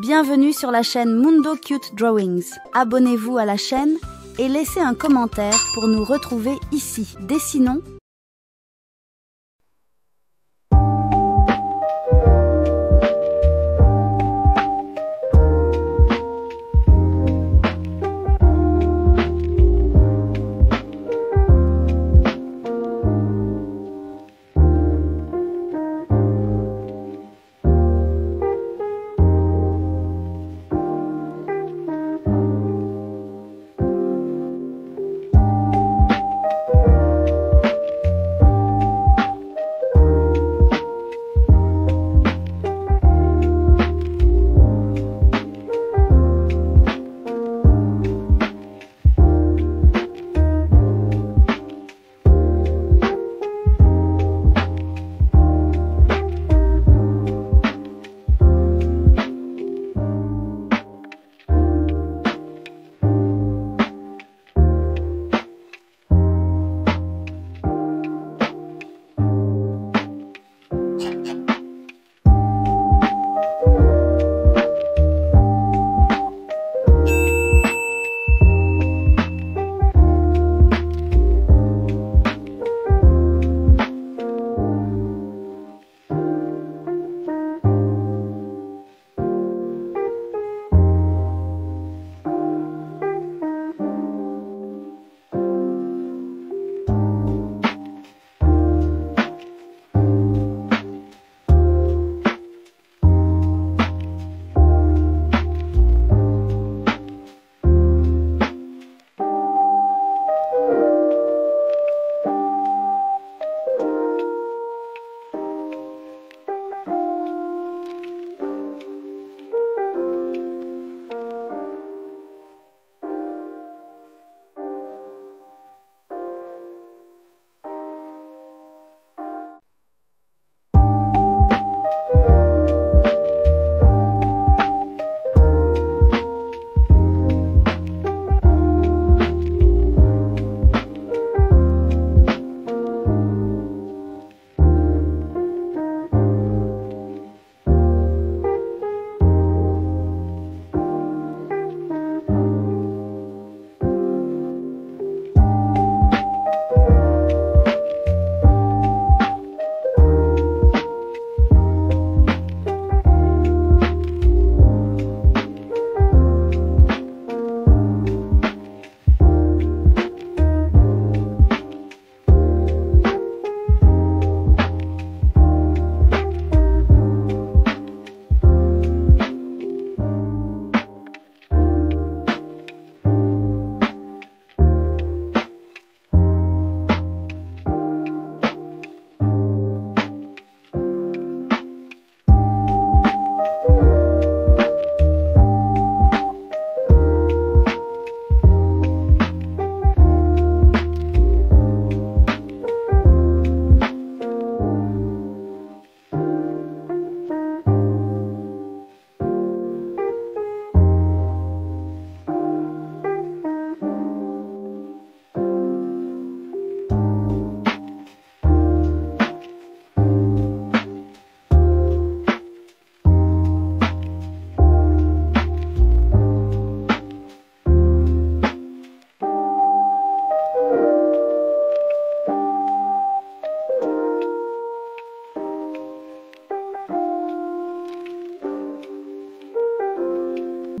Bienvenue sur la chaîne Mundo Cute Drawings. Abonnez-vous à la chaîne et laissez un commentaire pour nous retrouver ici. Dessinons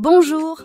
Bonjour